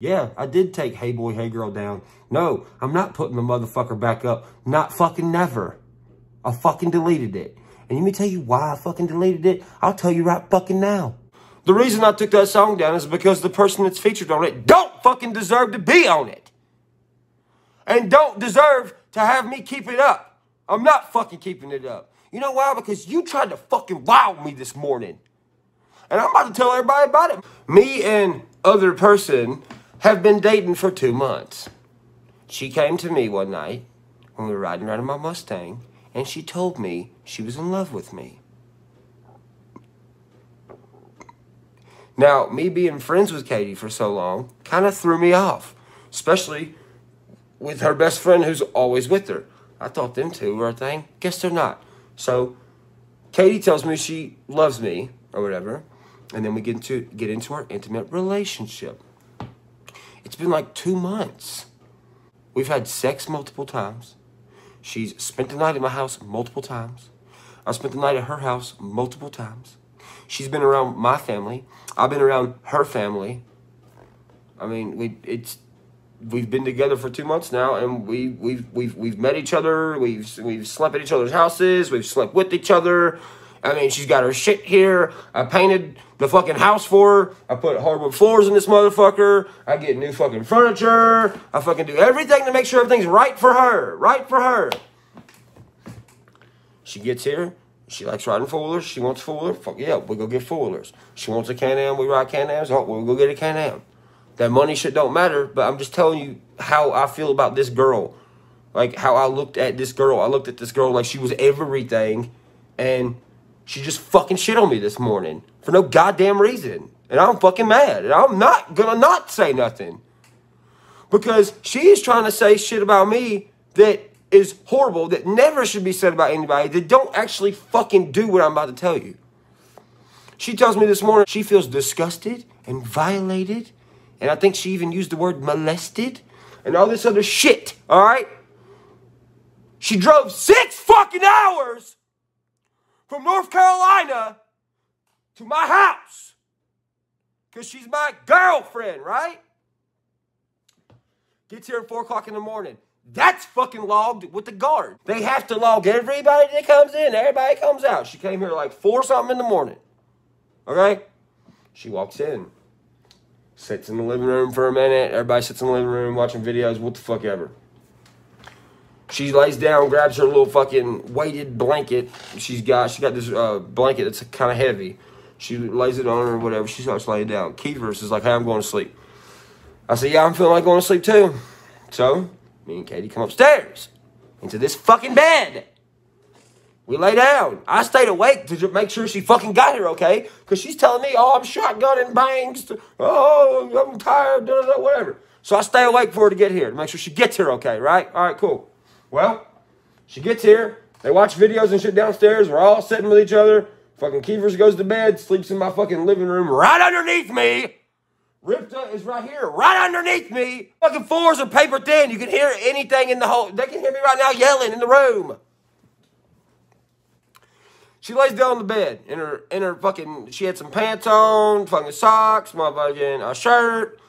Yeah, I did take Hey Boy, Hey Girl down. No, I'm not putting the motherfucker back up. Not fucking never. I fucking deleted it. And let me tell you why I fucking deleted it. I'll tell you right fucking now. The reason I took that song down is because the person that's featured on it don't fucking deserve to be on it. And don't deserve to have me keep it up. I'm not fucking keeping it up. You know why? Because you tried to fucking wow me this morning. And I'm about to tell everybody about it. Me and other person have been dating for two months. She came to me one night when we were riding around in my Mustang, and she told me she was in love with me. Now, me being friends with Katie for so long kind of threw me off, especially with her best friend who's always with her. I thought them two were a thing. Guess they're not. So, Katie tells me she loves me or whatever, and then we get into get into our intimate relationship. It's been like two months. We've had sex multiple times. She's spent the night at my house multiple times. I spent the night at her house multiple times. She's been around my family. I've been around her family. I mean, we it's we've been together for two months now, and we we've we've we've met each other. We've we've slept at each other's houses. We've slept with each other. I mean, she's got her shit here. I painted the fucking house for her. I put hardwood floors in this motherfucker. I get new fucking furniture. I fucking do everything to make sure everything's right for her. Right for her. She gets here. She likes riding four-wheelers. She wants four-wheeler. Fuck yeah, we go get four-wheelers. She wants a Can-Am. We ride Can-Ams. Oh, we'll go get a Can-Am. That money shit don't matter, but I'm just telling you how I feel about this girl. Like, how I looked at this girl. I looked at this girl like she was everything, and she just fucking shit on me this morning for no goddamn reason. And I'm fucking mad. And I'm not gonna not say nothing. Because she is trying to say shit about me that is horrible, that never should be said about anybody, that don't actually fucking do what I'm about to tell you. She tells me this morning she feels disgusted and violated. And I think she even used the word molested and all this other shit, all right? She drove six fucking hours from North Carolina to my house because she's my girlfriend, right? Gets here at 4 o'clock in the morning. That's fucking logged with the guard. They have to log everybody that comes in, everybody comes out. She came here like 4 something in the morning. Okay? She walks in, sits in the living room for a minute. Everybody sits in the living room watching videos, what the fuck ever. She lays down, grabs her little fucking weighted blanket. She's got she got this uh, blanket that's kind of heavy. She lays it on her or whatever. She starts laying down. Kiefer is like, "Hey, I'm going to sleep." I said, "Yeah, I'm feeling like going to sleep too." So me and Katie come upstairs into this fucking bed. We lay down. I stayed awake to make sure she fucking got here okay. Because she's telling me, oh, I'm shotgunning bangs. Oh, I'm tired, whatever. So I stay awake for her to get here to make sure she gets here okay, right? All right, cool. Well, she gets here. They watch videos and shit downstairs. We're all sitting with each other. Fucking Keevers goes to bed, sleeps in my fucking living room right underneath me. Ripta is right here, right underneath me. Fucking floors are paper thin. You can hear anything in the whole. They can hear me right now yelling in the room. She lays down on the bed in her in her fucking. She had some pants on, fucking socks, motherfucking a shirt,